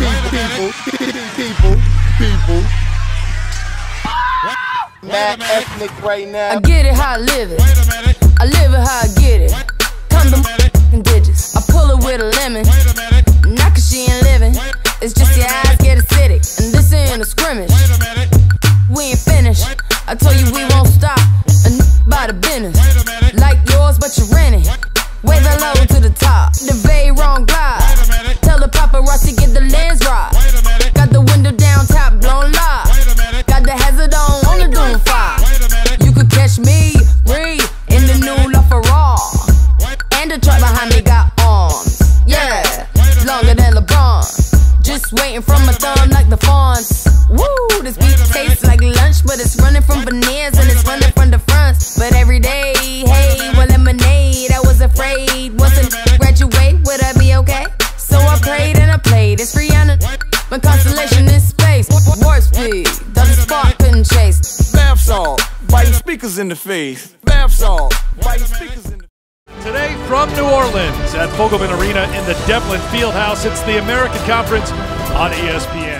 people, people, people. Mad ethnic right now. I get it how I live it. I live it how I get it. Come f***ing digits. I pull it with a lemon. Not cause she ain't living. It's just your eyes get acidic. And this ain't a scrimmage. We ain't finished. I told you we won't stop. A by the business. Like yours, but you rent it. Way the low to the top. The very wrong glide. Tell the paparazzi get the waiting from my thumb like the fawns. Woo, this beat tastes like lunch, but it's running from veneers and it's running from the fronts. But every day, hey, well, lemonade, I was afraid. Wasn't graduate, would I be okay? So I prayed and I played. It's Rihanna. My constellation is space. Warp speed, the spark couldn't chase. Bath salt, biting speakers in the face. Bath salt, biting speakers in the Today from New Orleans at Fogelman Arena in the Devlin Fieldhouse, it's the American Conference on ESPN.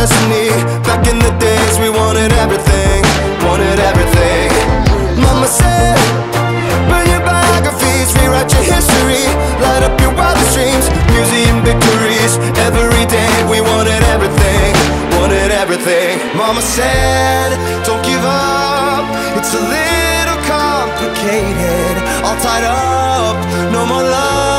Manifest destiny. Back in the days, we wanted everything, wanted everything. Mama said, burn your biographies, rewrite your history, light up your wildest dreams, museum victories. Every day, we wanted everything, wanted everything. Mama said, don't give up, it's a little complicated. All tied up, no more love.